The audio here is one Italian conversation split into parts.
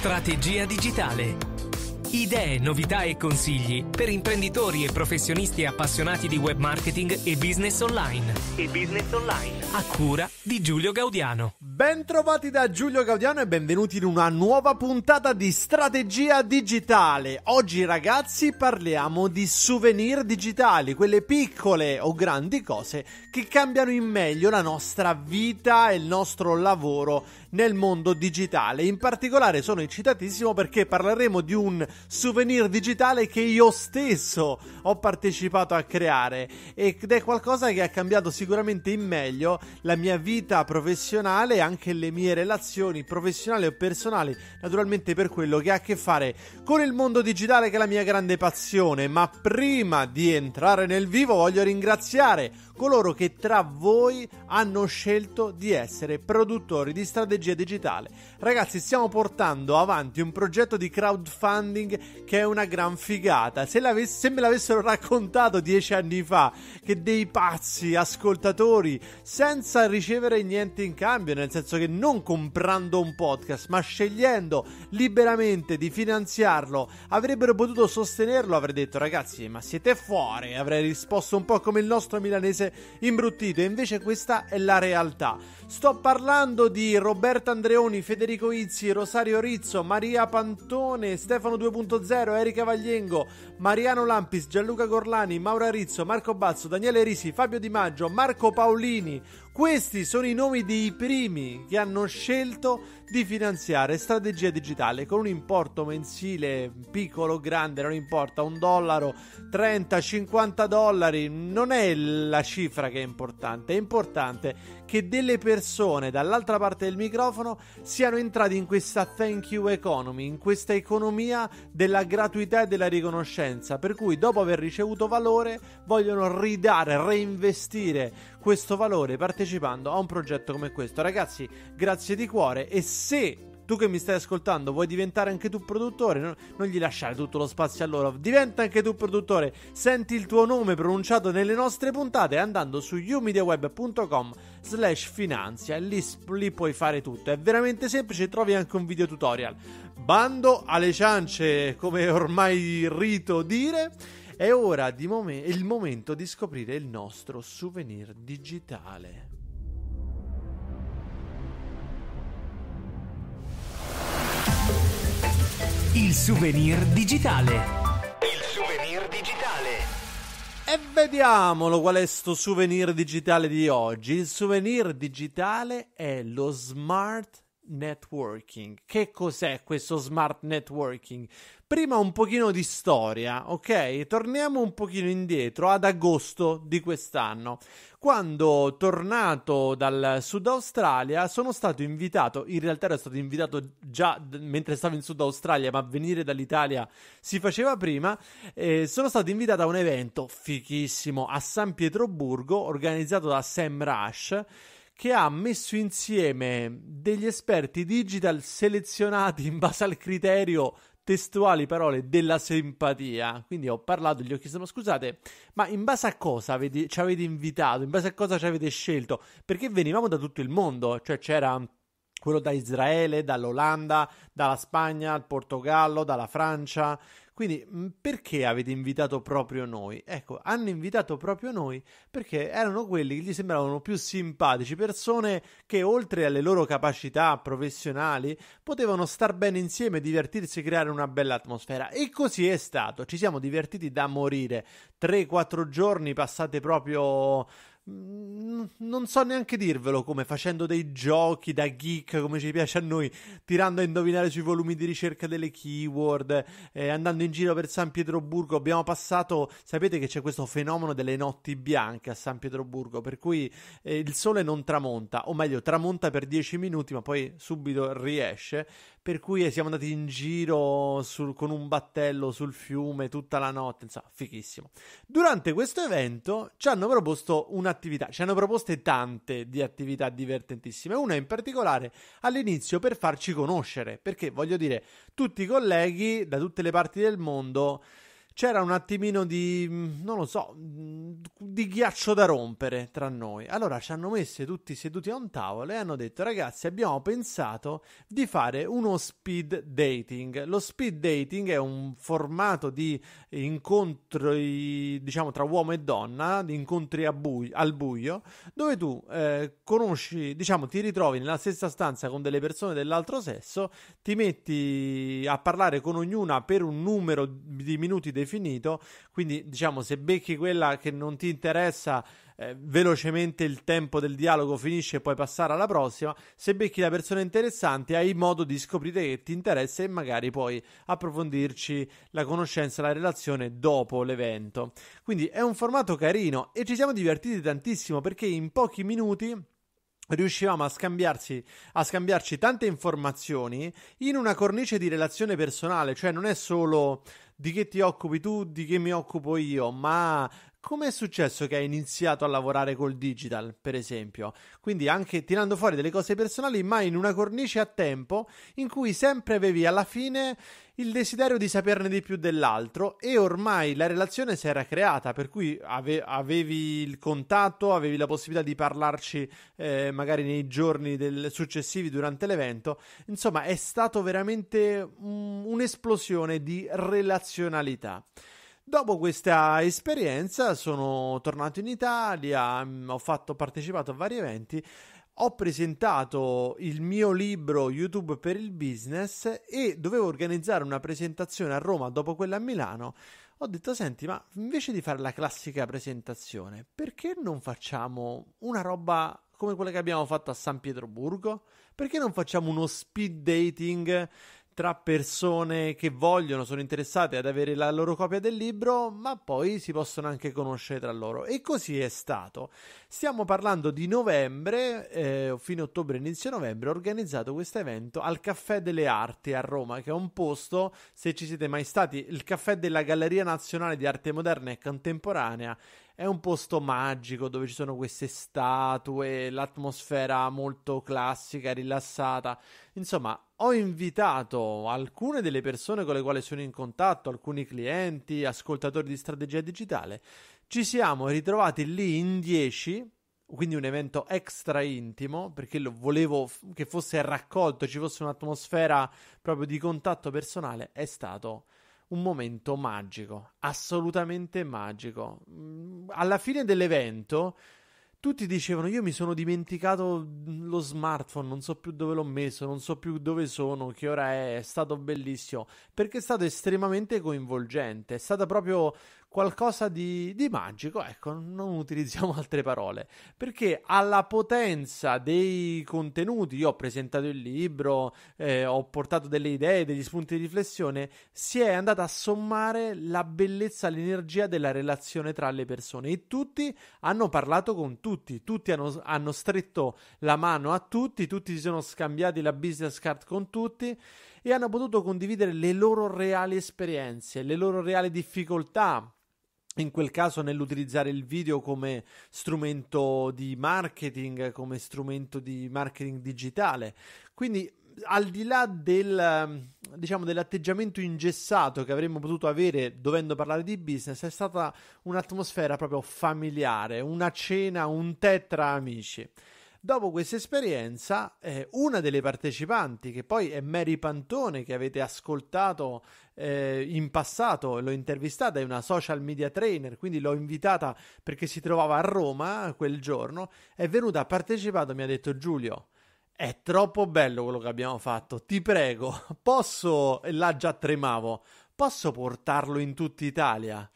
Strategia digitale. Idee, novità e consigli per imprenditori e professionisti appassionati di web marketing e business online. E business online. A cura di Giulio Gaudiano. Bentrovati da Giulio Gaudiano e benvenuti in una nuova puntata di Strategia digitale. Oggi ragazzi parliamo di souvenir digitali, quelle piccole o grandi cose che cambiano in meglio la nostra vita e il nostro lavoro nel mondo digitale. In particolare sono eccitatissimo perché parleremo di un souvenir digitale che io stesso ho partecipato a creare ed è qualcosa che ha cambiato sicuramente in meglio la mia vita professionale e anche le mie relazioni professionali o personali, naturalmente per quello che ha a che fare con il mondo digitale che è la mia grande passione. Ma prima di entrare nel vivo voglio ringraziare coloro che tra voi hanno scelto di essere produttori di strategia digitale. Ragazzi, stiamo portando avanti un progetto di crowdfunding che è una gran figata. Se, se me l'avessero raccontato dieci anni fa, che dei pazzi ascoltatori, senza ricevere niente in cambio, nel senso che non comprando un podcast, ma scegliendo liberamente di finanziarlo, avrebbero potuto sostenerlo, avrei detto ragazzi, ma siete fuori. Avrei risposto un po' come il nostro milanese imbruttito. E invece questa è la realtà. Sto parlando di Roberto Andreoni, Federico Izzi, Rosario Rizzo, Maria Pantone, Stefano 2.0, Erika Vagliengo, Mariano Lampis, Gianluca Gorlani, Maura Rizzo, Marco Bazzo, Daniele Risi, Fabio Di Maggio, Marco Paolini. Questi sono i nomi dei primi che hanno scelto di finanziare strategia digitale. Con un importo mensile piccolo o grande, non importa, un dollaro, 30, 50 dollari, non è la cifra che è importante, è importante che delle persone dall'altra parte del microfono siano entrati in questa thank you economy, in questa economia della gratuità e della riconoscenza, per cui dopo aver ricevuto valore vogliono ridare, reinvestire questo valore partecipando a un progetto come questo. Ragazzi, grazie di cuore e se tu che mi stai ascoltando vuoi diventare anche tu produttore, no? non gli lasciare tutto lo spazio a loro, diventa anche tu produttore, senti il tuo nome pronunciato nelle nostre puntate andando su umediaweb.com slash finanzia lì, lì puoi fare tutto, è veramente semplice, trovi anche un video tutorial. Bando alle ciance, come ormai rito dire. È ora di mom- il momento di scoprire il nostro souvenir digitale. Il souvenir digitale. Il souvenir digitale. E vediamolo qual è sto souvenir digitale di oggi. Il souvenir digitale è lo smart networking. Che cos'è questo smart networking? Prima un pochino di storia, ok? Torniamo un pochino indietro ad agosto di quest'anno, quando tornato dal Sud Australia sono stato invitato, in realtà ero stato invitato già mentre stavo in Sud Australia, ma venire dall'Italia si faceva prima, eh, sono stato invitato a un evento fichissimo a San Pietroburgo organizzato da Sam Rush che ha messo insieme degli esperti digital selezionati in base al criterio testuali parole della simpatia. Quindi ho parlato, gli ho chiesto: ma scusate, ma in base a cosa avete, ci avete invitato? In base a cosa ci avete scelto? Perché venivamo da tutto il mondo, cioè c'era quello da Israele, dall'Olanda, dalla Spagna, dal Portogallo, dalla Francia. Quindi perché avete invitato proprio noi? Ecco, hanno invitato proprio noi perché erano quelli che gli sembravano più simpatici, persone che oltre alle loro capacità professionali potevano star bene insieme, divertirsi e creare una bella atmosfera. E così è stato. Ci siamo divertiti da morire. 3-4 giorni passate proprio non so neanche dirvelo come facendo dei giochi da geek come ci piace a noi, tirando a indovinare sui volumi di ricerca delle keyword, eh, andando in giro per San Pietroburgo. Abbiamo passato, sapete che c'è questo fenomeno delle notti bianche a San Pietroburgo, per cui eh, il sole non tramonta, o meglio, tramonta per 10 minuti, ma poi subito riesce per cui siamo andati in giro sul, con un battello sul fiume tutta la notte, insomma, fighissimo. Durante questo evento ci hanno proposto un'attività, ci hanno proposte tante di attività divertentissime, una in particolare all'inizio per farci conoscere, perché voglio dire, tutti i colleghi da tutte le parti del mondo c'era un attimino di, mm, non lo so, mm, di ghiaccio da rompere tra noi. Allora ci hanno messi tutti seduti a un tavolo e hanno detto ragazzi abbiamo pensato di fare uno speed dating. Lo speed dating è un formato di incontri, diciamo, tra uomo e donna, di incontri buio, al buio, dove tu eh, conosci, diciamo, ti ritrovi nella stessa stanza con delle persone dell'altro sesso, ti metti a parlare con ognuna per un numero di minuti definito definito, quindi diciamo se becchi quella che non ti interessa eh, velocemente il tempo del dialogo finisce e puoi passare alla prossima, se becchi la persona interessante hai modo di scoprire che ti interessa e magari puoi approfondirci la conoscenza, la relazione dopo l'evento. Quindi è un formato carino e ci siamo divertiti tantissimo perché in pochi minuti riuscivamo a, scambiarsi, a scambiarci tante informazioni in una cornice di relazione personale, cioè non è solo di che ti occupi tu, di che mi occupo io, ma come è successo che hai iniziato a lavorare col digital, per esempio? Quindi anche tirando fuori delle cose personali, ma in una cornice a tempo in cui sempre avevi alla fine il desiderio di saperne di più dell'altro e ormai la relazione si era creata, per cui ave- avevi il contatto, avevi la possibilità di parlarci eh, magari nei giorni del- successivi durante l'evento. Insomma, è stato veramente un- un'esplosione di relazionalità. Dopo questa esperienza sono tornato in Italia, mm, ho fatto, partecipato a vari eventi, ho presentato il mio libro YouTube per il business e dovevo organizzare una presentazione a Roma dopo quella a Milano. Ho detto, senti, ma invece di fare la classica presentazione, perché non facciamo una roba come quella che abbiamo fatto a San Pietroburgo? Perché non facciamo uno speed dating? Tra persone che vogliono, sono interessate ad avere la loro copia del libro, ma poi si possono anche conoscere tra loro. E così è stato. Stiamo parlando di novembre, eh, fine ottobre, inizio novembre, ho organizzato questo evento al Caffè delle Arti a Roma, che è un posto, se ci siete mai stati, il caffè della Galleria Nazionale di Arte Moderna e Contemporanea è un posto magico dove ci sono queste statue, l'atmosfera molto classica, rilassata. Insomma, ho invitato alcune delle persone con le quali sono in contatto, alcuni clienti, ascoltatori di strategia digitale. Ci siamo ritrovati lì in 10 quindi un evento extra intimo perché lo volevo che fosse raccolto, ci fosse un'atmosfera proprio di contatto personale, è stato un momento magico, assolutamente magico. Mm, alla fine dell'evento tutti dicevano io mi sono dimenticato lo smartphone, non so più dove l'ho messo, non so più dove sono, che ora è, è stato bellissimo, perché è stato estremamente coinvolgente, è stata proprio qualcosa di, di, magico, ecco, non utilizziamo altre parole, perché alla potenza dei contenuti, io ho presentato il libro, eh, ho portato delle idee, degli spunti di riflessione, si è andata a sommare la bellezza, l'energia della relazione tra le persone. E tutti hanno parlato con tutti, tutti hanno, hanno stretto la mano a tutti, tutti si sono scambiati la business card con tutti e hanno potuto condividere le loro reali esperienze, le loro reali difficoltà in quel caso nell'utilizzare il video come strumento di marketing, come strumento di marketing digitale. Quindi al di là del, diciamo, dell'atteggiamento ingessato che avremmo potuto avere dovendo parlare di business, è stata un'atmosfera proprio familiare, una cena, un tè tra amici. Dopo questa esperienza, eh, una delle partecipanti, che poi è Mary Pantone, che avete ascoltato eh, in passato, l'ho intervistata, è una social media trainer, quindi l'ho invitata perché si trovava a Roma quel giorno, è venuta, ha partecipato, mi ha detto Giulio, è troppo bello quello che abbiamo fatto, ti prego, posso, e là già tremavo, posso portarlo in tutta Italia?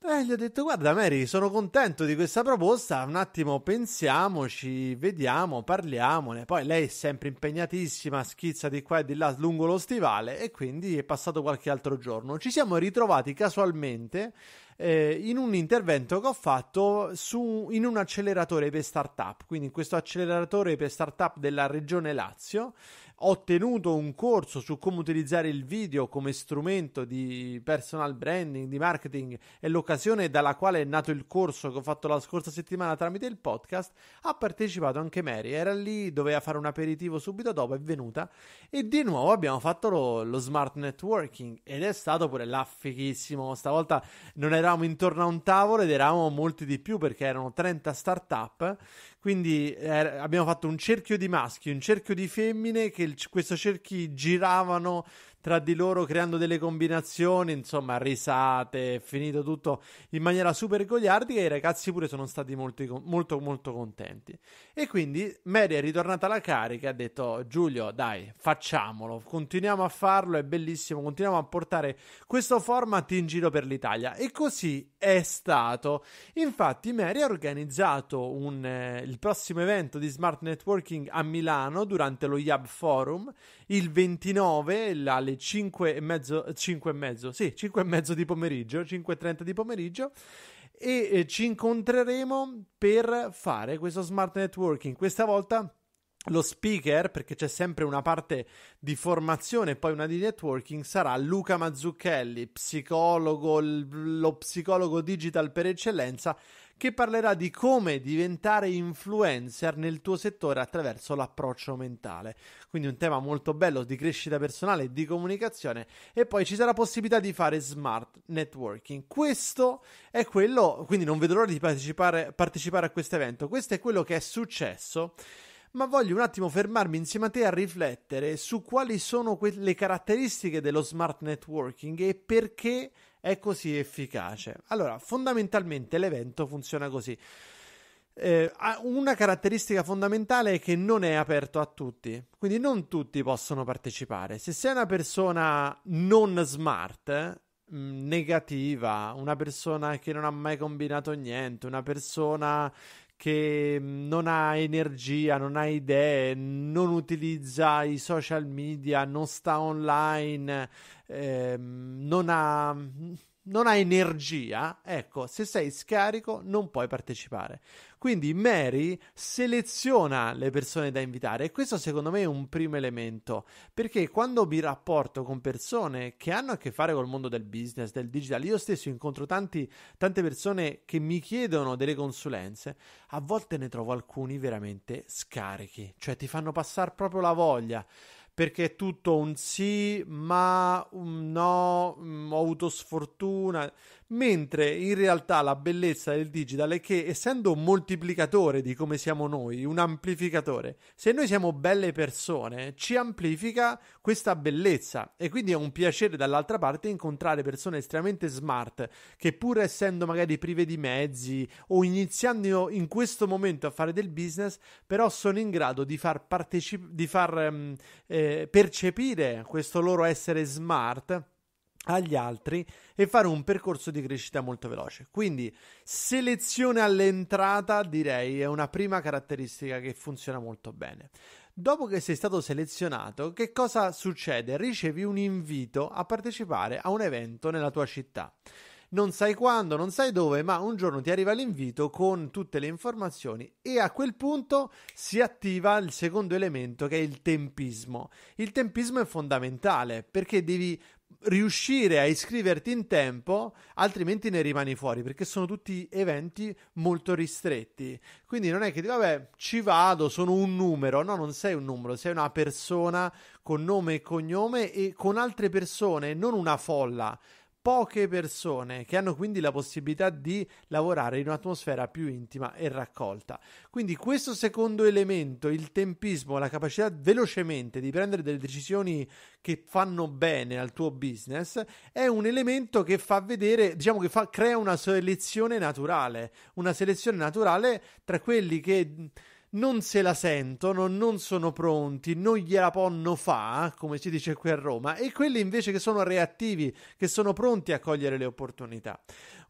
Eh, gli ho detto, guarda Mary, sono contento di questa proposta, un attimo pensiamoci, vediamo, parliamone. Poi lei è sempre impegnatissima, schizza di qua e di là lungo lo stivale e quindi è passato qualche altro giorno. Ci siamo ritrovati casualmente eh, in un intervento che ho fatto su, in un acceleratore per startup, quindi in questo acceleratore per startup della regione Lazio ho tenuto un corso su come utilizzare il video come strumento di personal branding, di marketing e l'occasione dalla quale è nato il corso che ho fatto la scorsa settimana tramite il podcast, ha partecipato anche Mary, era lì, doveva fare un aperitivo subito dopo, è venuta e di nuovo abbiamo fatto lo, lo smart networking ed è stato pure là fighissimo, stavolta non eravamo intorno a un tavolo ed eravamo molti di più perché erano 30 startup quindi eh, abbiamo fatto un cerchio di maschi, un cerchio di femmine che il, questo cerchi giravano tra di loro creando delle combinazioni, insomma, risate, è finito tutto in maniera super goliardica e i ragazzi pure sono stati molto, molto, molto contenti. E quindi Mary è ritornata alla carica e ha detto Giulio, dai, facciamolo, continuiamo a farlo, è bellissimo, continuiamo a portare questo format in giro per l'Italia. E così è stato. Infatti Mary ha organizzato un, eh, il prossimo evento di Smart Networking a Milano durante lo Yab Forum il 29 alle 5 e mezzo, 5 e mezzo, sì, 5 e mezzo di pomeriggio, 5.30 di pomeriggio e eh, ci incontreremo per fare questo smart networking. Questa volta lo speaker, perché c'è sempre una parte di formazione e poi una di networking, sarà Luca Mazzucchelli, psicologo, lo psicologo digital per eccellenza, che parlerà di come diventare influencer nel tuo settore attraverso l'approccio mentale. Quindi un tema molto bello di crescita personale e di comunicazione e poi ci sarà possibilità di fare smart networking. Questo è quello, quindi non vedo l'ora di partecipare, partecipare a questo evento. Questo è quello che è successo ma voglio un attimo fermarmi insieme a te a riflettere su quali sono que- le caratteristiche dello smart networking e perché è così efficace. Allora, fondamentalmente l'evento funziona così. Eh, una caratteristica fondamentale è che non è aperto a tutti, quindi non tutti possono partecipare. Se sei una persona non smart, mm, negativa, una persona che non ha mai combinato niente, una persona che mm, non ha energia, non ha idee, non utilizza i social media, non sta online, ehm, non ha non ha energia, ecco, se sei scarico non puoi partecipare. Quindi Mary seleziona le persone da invitare e questo secondo me è un primo elemento, perché quando mi rapporto con persone che hanno a che fare col mondo del business, del digital, io stesso incontro tanti, tante persone che mi chiedono delle consulenze, a volte ne trovo alcuni veramente scarichi, cioè ti fanno passare proprio la voglia perché è tutto un sì, ma un no, mm, ho avuto sfortuna mentre in realtà la bellezza del digital è che essendo un moltiplicatore di come siamo noi, un amplificatore, se noi siamo belle persone, ci amplifica questa bellezza. E quindi è un piacere dall'altra parte incontrare persone estremamente smart che pur essendo magari prive di mezzi o iniziando in questo momento a fare del business, però sono in grado di far, partecip- di far um, eh, percepire questo loro essere smart agli altri e fare un percorso di crescita molto veloce. Quindi selezione all'entrata direi è una prima caratteristica che funziona molto bene. Dopo che sei stato selezionato, che cosa succede? Ricevi un invito a partecipare a un evento nella tua città. Non sai quando, non sai dove, ma un giorno ti arriva l'invito con tutte le informazioni e a quel punto si attiva il secondo elemento che è il tempismo. Il tempismo è fondamentale perché devi riuscire a iscriverti in tempo, altrimenti ne rimani fuori perché sono tutti eventi molto ristretti. Quindi non è che vabbè, ci vado, sono un numero. No, non sei un numero, sei una persona con nome e cognome e con altre persone, non una folla poche persone che hanno quindi la possibilità di lavorare in un'atmosfera più intima e raccolta. Quindi questo secondo elemento, il tempismo, la capacità velocemente di prendere delle decisioni che fanno bene al tuo business, è un elemento che fa vedere, diciamo che fa, crea una selezione naturale, una selezione naturale tra quelli che non se la sentono, non sono pronti, non gliela ponno fa, come si dice qui a Roma, e quelli invece che sono reattivi, che sono pronti a cogliere le opportunità.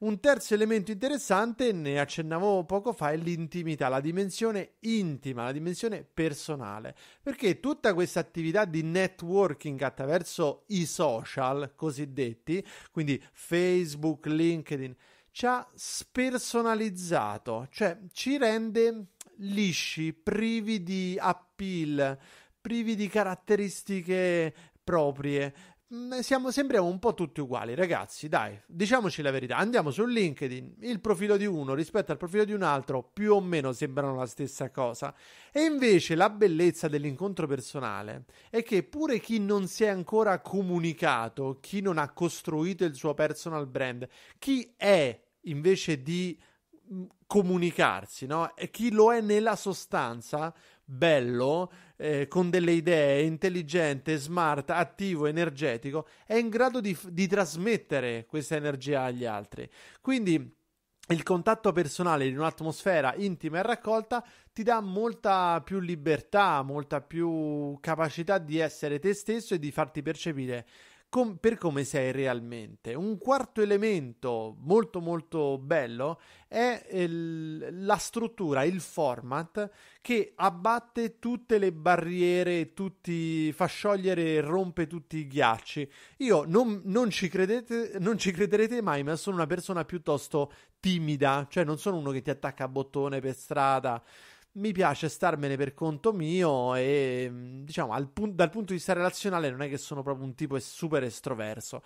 Un terzo elemento interessante, ne accennavo poco fa, è l'intimità, la dimensione intima, la dimensione personale, perché tutta questa attività di networking attraverso i social cosiddetti, quindi Facebook, LinkedIn, ci ha spersonalizzato, cioè ci rende lisci, privi di appeal, privi di caratteristiche proprie. Mm, siamo, sembriamo un po' tutti uguali, ragazzi. Dai, diciamoci la verità. Andiamo su LinkedIn. Il profilo di uno rispetto al profilo di un altro più o meno sembrano la stessa cosa. E invece la bellezza dell'incontro personale è che pure chi non si è ancora comunicato, chi non ha costruito il suo personal brand, chi è invece di mm, comunicarsi, no? E chi lo è nella sostanza, bello, eh, con delle idee, intelligente, smart, attivo, energetico, è in grado di, di trasmettere questa energia agli altri. Quindi il contatto personale in un'atmosfera intima e raccolta ti dà molta più libertà, molta più capacità di essere te stesso e di farti percepire com- per come sei realmente. Un quarto elemento molto molto bello è il, la struttura, il format che abbatte tutte le barriere, tutti, fa sciogliere e rompe tutti i ghiacci. Io non, non, ci credete, non ci crederete mai, ma sono una persona piuttosto timida, cioè non sono uno che ti attacca a bottone per strada mi piace starmene per conto mio e diciamo pun- dal punto di vista relazionale non è che sono proprio un tipo super estroverso.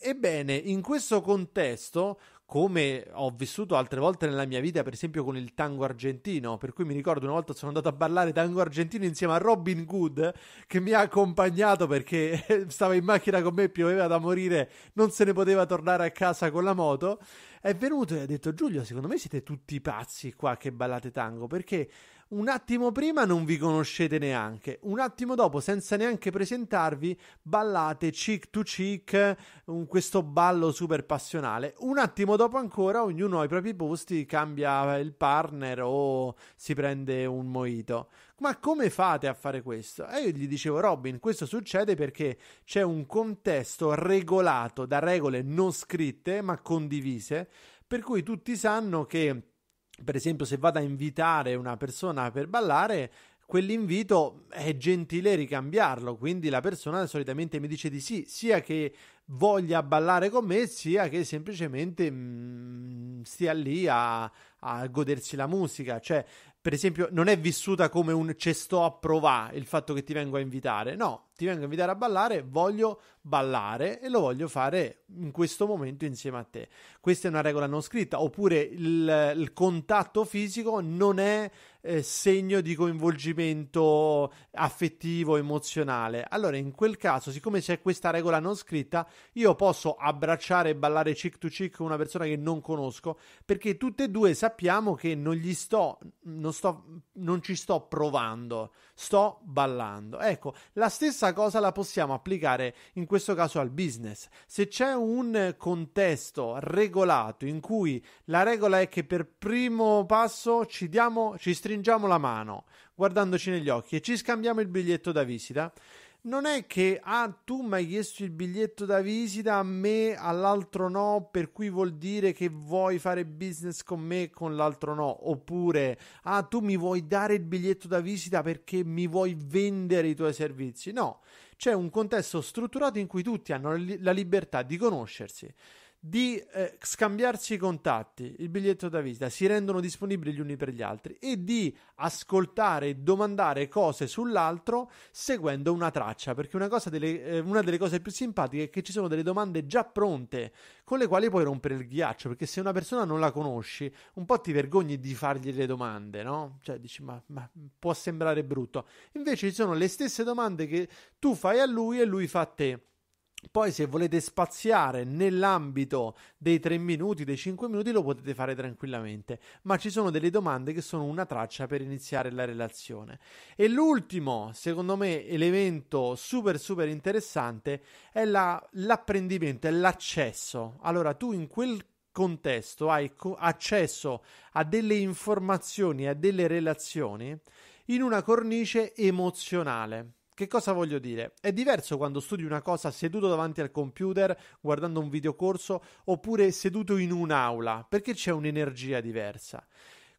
Ebbene, in questo contesto, come ho vissuto altre volte nella mia vita, per esempio con il tango argentino, per cui mi ricordo una volta sono andato a ballare tango argentino insieme a Robin Good che mi ha accompagnato perché stava in macchina con me, pioveva da morire, non se ne poteva tornare a casa con la moto. È venuto e ha detto Giulio, secondo me siete tutti pazzi qua che ballate tango perché un attimo prima non vi conoscete neanche, un attimo dopo, senza neanche presentarvi, ballate cheek to cheek, questo ballo super passionale. Un attimo dopo ancora, ognuno ha i propri posti, cambia il partner o si prende un moito. Ma come fate a fare questo? E io gli dicevo, Robin, questo succede perché c'è un contesto regolato da regole non scritte ma condivise, per cui tutti sanno che per esempio, se vado a invitare una persona per ballare, quell'invito è gentile ricambiarlo, quindi la persona solitamente mi dice di sì, sia che voglia ballare con me, sia che semplicemente mh, mm, stia lì a, a godersi la musica. Cioè, per esempio, non è vissuta come un ci sto a provare il fatto che ti vengo a invitare. No, ti vengo a invitare a ballare, voglio ballare e lo voglio fare in questo momento insieme a te. Questa è una regola non scritta. Oppure il, il contatto fisico non è eh, segno di coinvolgimento affettivo, emozionale. Allora, in quel caso, siccome c'è questa regola non scritta, io posso abbracciare e ballare cheek to con una persona che non conosco, perché tutte e due sappiamo che non gli sto, non sto, non ci sto provando, sto ballando. Ecco, la stessa cosa la possiamo applicare in questo caso al business. Se c'è un contesto regolato in cui la regola è che per primo passo ci diamo, ci stringiamo la mano guardandoci negli occhi e ci scambiamo il biglietto da visita, non è che ah tu mi hai chiesto il biglietto da visita a me all'altro no per cui vuol dire che vuoi fare business con me con l'altro no. Oppure ah tu mi vuoi dare il biglietto da visita perché mi vuoi vendere i tuoi servizi? No. C'è un contesto strutturato in cui tutti hanno la libertà di conoscersi di eh, scambiarsi i contatti, il biglietto da visita, si rendono disponibili gli uni per gli altri e di ascoltare e domandare cose sull'altro seguendo una traccia, perché una, delle, eh, una delle cose più simpatiche è che ci sono delle domande già pronte con le quali puoi rompere il ghiaccio, perché se una persona non la conosci, un po' ti vergogni di fargli le domande, no? Cioè dici, ma, ma può sembrare brutto. Invece ci sono le stesse domande che tu fai a lui e lui fa a te poi, se volete spaziare nell'ambito dei 3 minuti, dei 5 minuti, lo potete fare tranquillamente. Ma ci sono delle domande che sono una traccia per iniziare la relazione. E l'ultimo, secondo me, elemento super, super interessante è la, l'apprendimento, è l'accesso. Allora, tu in quel contesto hai co- accesso a delle informazioni, a delle relazioni in una cornice emozionale. Che cosa voglio dire? È diverso quando studi una cosa seduto davanti al computer guardando un videocorso oppure seduto in un'aula, perché c'è un'energia diversa.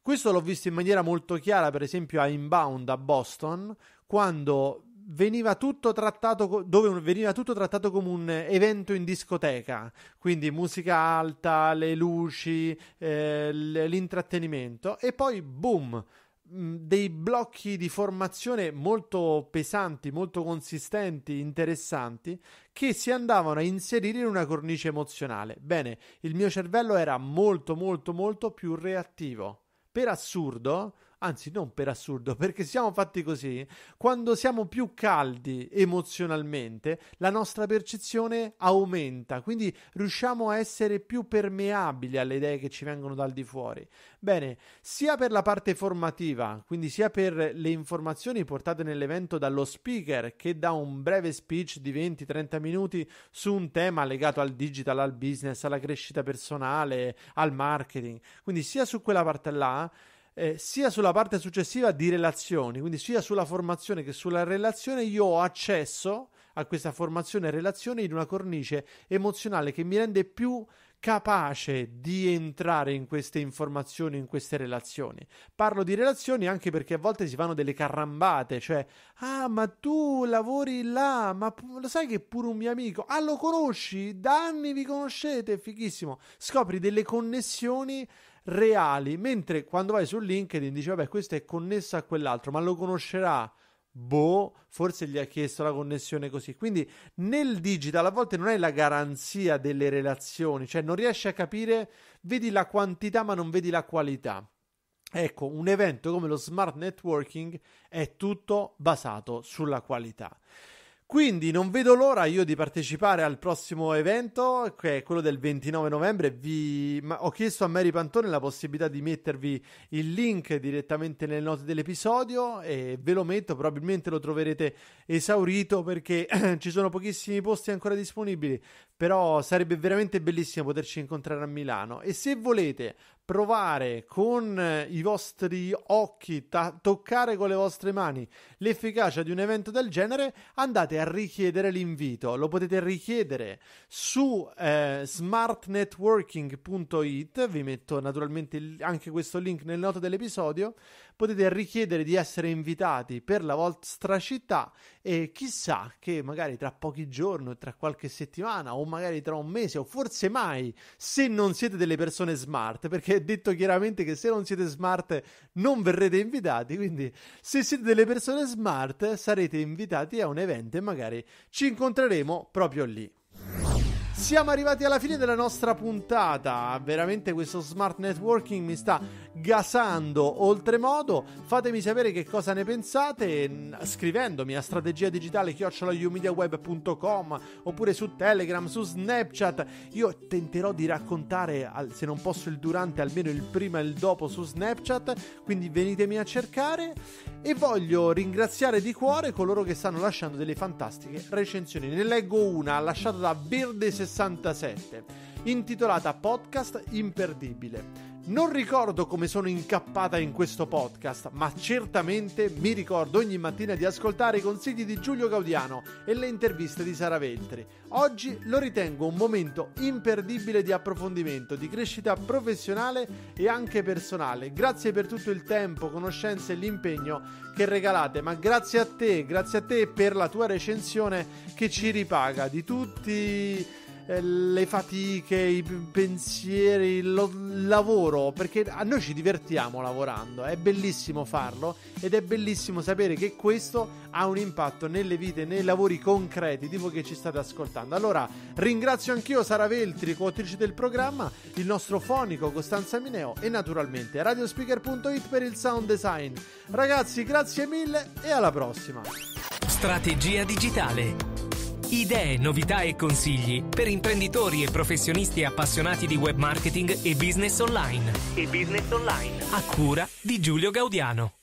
Questo l'ho visto in maniera molto chiara, per esempio a Inbound a Boston, quando veniva tutto trattato dove veniva tutto trattato come un evento in discoteca, quindi musica alta, le luci, eh, l'intrattenimento e poi boom dei blocchi di formazione molto pesanti, molto consistenti, interessanti, che si andavano a inserire in una cornice emozionale. Bene, il mio cervello era molto, molto, molto più reattivo. Per assurdo, anzi non per assurdo, perché siamo fatti così, quando siamo più caldi emozionalmente, la nostra percezione aumenta, quindi riusciamo a essere più permeabili alle idee che ci vengono dal di fuori. Bene, sia per la parte formativa, quindi sia per le informazioni portate nell'evento dallo speaker che da un breve speech di 20-30 minuti su un tema legato al digital, al business, alla crescita personale, al marketing, quindi sia su quella parte là, eh, sia sulla parte successiva di relazioni, quindi sia sulla formazione che sulla relazione, io ho accesso a questa formazione e relazione in una cornice emozionale che mi rende più capace di entrare in queste informazioni, in queste relazioni. Parlo di relazioni anche perché a volte si fanno delle carrambate, cioè, ah, ma tu lavori là, ma lo sai che è pure un mio amico, ah, lo conosci, da anni vi conoscete, fighissimo. Scopri delle connessioni reali, mentre quando vai su LinkedIn dici vabbè questo è connesso a quell'altro, ma lo conoscerà? Boh, forse gli ha chiesto la connessione così. Quindi nel digital a volte non è la garanzia delle relazioni, cioè non riesci a capire, vedi la quantità ma non vedi la qualità. Ecco, un evento come lo smart networking è tutto basato sulla qualità. Quindi non vedo l'ora io di partecipare al prossimo evento, che è quello del 29 novembre. Vi... ho chiesto a Mary Pantone la possibilità di mettervi il link direttamente nelle note dell'episodio e ve lo metto, probabilmente lo troverete esaurito perché ci sono pochissimi posti ancora disponibili, però sarebbe veramente bellissimo poterci incontrare a Milano. E se volete provare con eh, i vostri occhi, ta- toccare con le vostre mani l'efficacia di un evento del genere, andate a richiedere l'invito. Lo potete richiedere su eh, smartnetworking.it, vi metto naturalmente il- anche questo link nel noto dell'episodio, potete richiedere di essere invitati per la vostra città e chissà che magari tra pochi giorni, tra qualche settimana o magari tra un mese o forse mai, se non siete delle persone smart, perché è detto chiaramente che se non siete smart non verrete invitati, quindi se siete delle persone smart sarete invitati a un evento e magari ci incontreremo proprio lì. Siamo arrivati alla fine della nostra puntata. Veramente questo smart networking mi sta gasando oltremodo. Fatemi sapere che cosa ne pensate scrivendomi a strategia digitale chiocciolaiumediaweb.com oppure su Telegram, su Snapchat. Io tenterò di raccontare, se non posso il durante, almeno il prima e il dopo su Snapchat. Quindi venitemi a cercare. E voglio ringraziare di cuore coloro che stanno lasciando delle fantastiche recensioni. Ne leggo una lasciata da Verde67, intitolata Podcast Imperdibile. Non ricordo come sono incappata in questo podcast, ma certamente mi ricordo ogni mattina di ascoltare i consigli di Giulio Gaudiano e le interviste di Sara Veltri. Oggi lo ritengo un momento imperdibile di approfondimento, di crescita professionale e anche personale. Grazie per tutto il tempo, conoscenza e l'impegno che regalate, ma grazie a te, grazie a te per la tua recensione che ci ripaga di tutti eh, le fatiche, i pensieri, il lavoro, perché a noi ci divertiamo lavorando, è bellissimo farlo ed è bellissimo sapere che questo ha un impatto nelle vite, nei lavori concreti di voi che ci state ascoltando. Allora ringrazio anch'io Sara Veltri, coautrice del programma, il nostro fonico Costanza Mineo e naturalmente radiospeaker.it per il sound design. Ragazzi, grazie mille e alla prossima. Strategia digitale idee, novità e consigli per imprenditori e professionisti appassionati di web marketing e business online. E business online. A cura di Giulio Gaudiano.